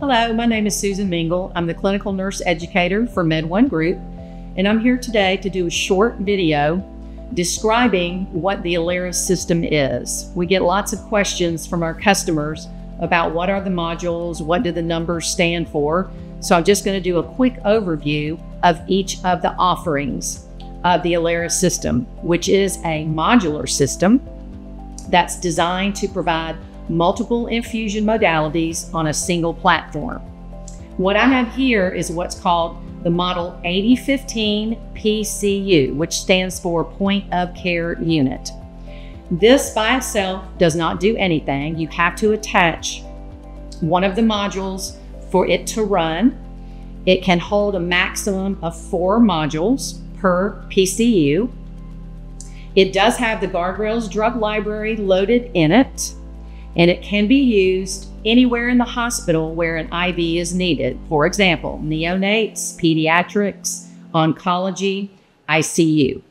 Hello, my name is Susan Mingle. I'm the clinical nurse educator for MedOne Group, and I'm here today to do a short video describing what the Alaris system is. We get lots of questions from our customers about what are the modules, what do the numbers stand for. So I'm just going to do a quick overview of each of the offerings of the Alaris system, which is a modular system that's designed to provide multiple infusion modalities on a single platform. What I have here is what's called the Model 8015 PCU, which stands for Point of Care Unit. This by itself does not do anything. You have to attach one of the modules for it to run. It can hold a maximum of four modules per PCU. It does have the Guardrails drug library loaded in it, and it can be used anywhere in the hospital where an IV is needed. For example, neonates, pediatrics, oncology, ICU.